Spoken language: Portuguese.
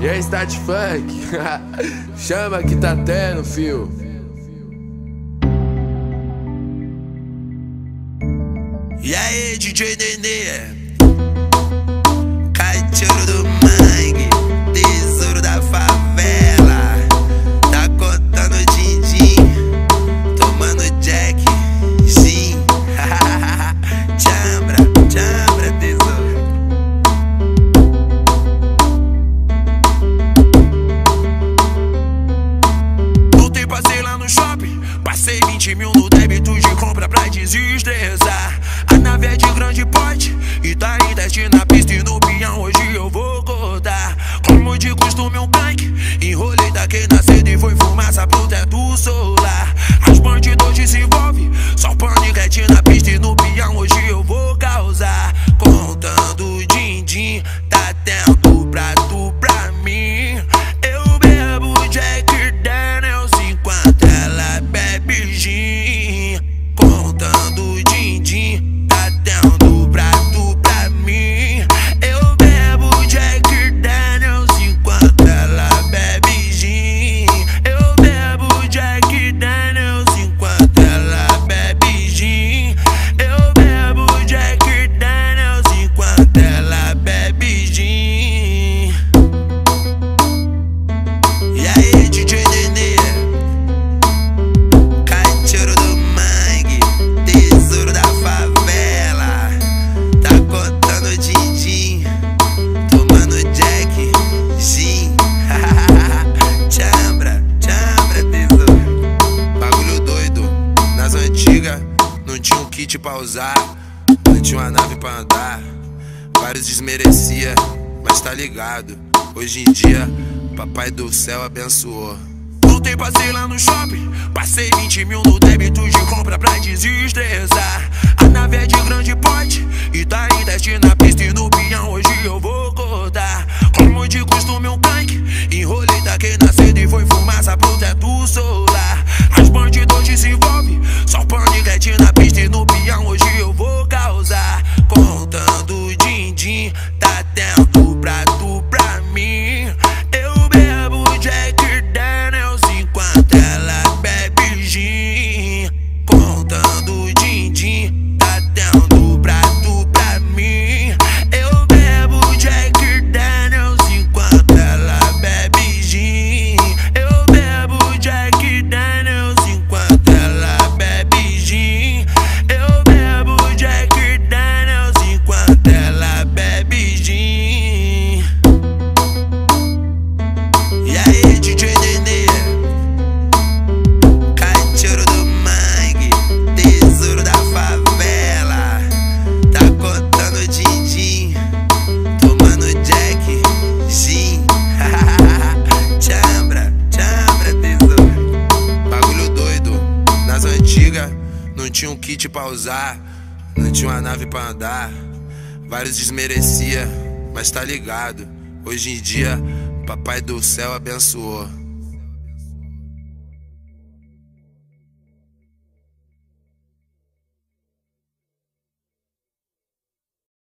E aí, Start Funk? Chama que tá tendo, fio. E aí, DJ Nenê? 20 mil no débito de compra pra desestressar. A nave é de grande porte e tá em teste na kit pra usar, não tinha uma nave pra andar. Vários desmerecia, mas tá ligado. Hoje em dia, papai do céu abençoou. Voltei, passei lá no shopping. Passei 20 mil no débito de compra pra desestressar. A nave é de grande porte e tá em teste na pista e no peão. Hoje eu vou cortar. Como de costume, um tanque. Enrolei daqui na sede e foi fumaça pro teto solar. Bandidos desenvolvem, só panicete na pista e no peão. Hoje eu vou não tinha um kit pra usar, não tinha uma nave pra andar. Vários desmerecia, mas tá ligado. Hoje em dia, papai do céu abençoou.